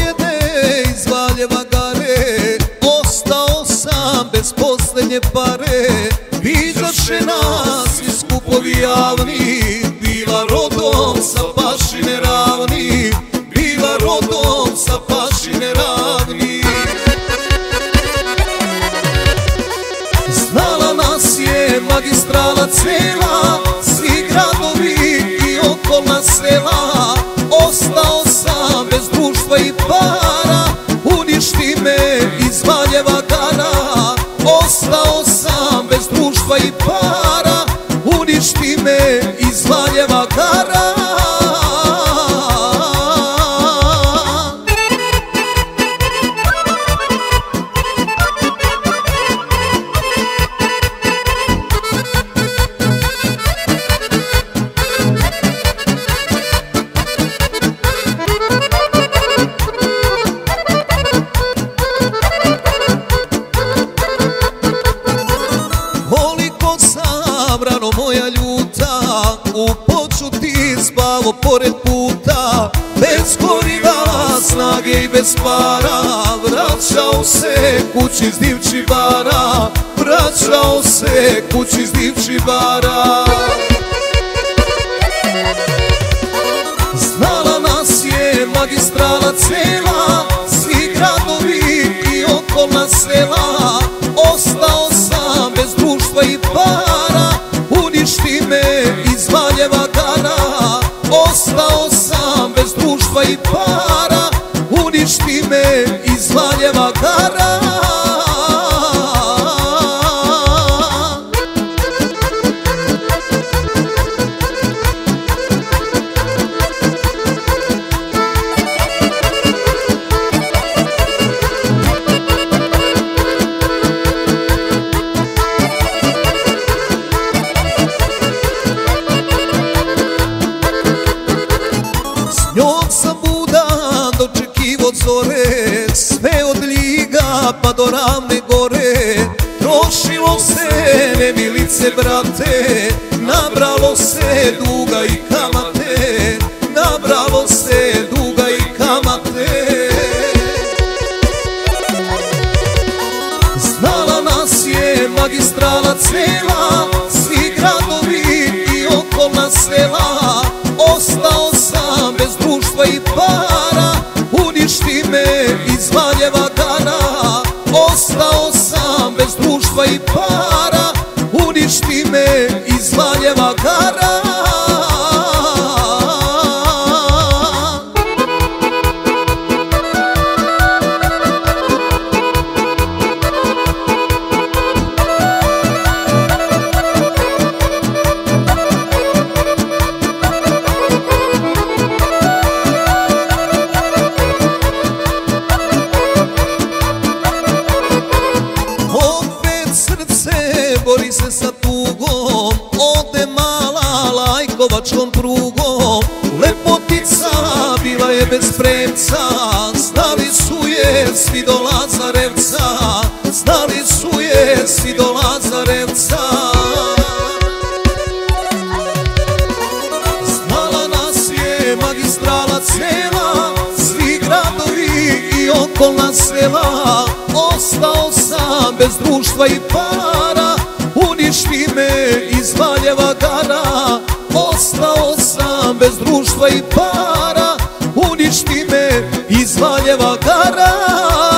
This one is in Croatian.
pobjede iz Valjeva gare Ostao sam bez posljednje pare. Viđaše nas i skupovi javni Bila rodom sa pašine ravni Bila rodom sa pašine ravni. Znala nas je magistrala cijela Ostao pored puta Bez goriva, snage i bez para. Vraćao se kući s divči bara. Vraćao se kući s divči bez društva pa do ravne gore Trošilo se nemilice brate Nabralo se duga i kamate Nabralo se duga i kamate. Znala nas je magistrala cela Svi gradovi i okolna sela Ostao sam bez društva i para iz Valjeva gara Opet bila je bez premca Znali su je svi do Lazarevca Znali su je svi do Lazarevca. Znala nas je magistrala cela Svi gradovi i okolna sela. Ostao sam bez društva i para Uništi me iz Valjeva gara. Ostao sam bez društva i para cara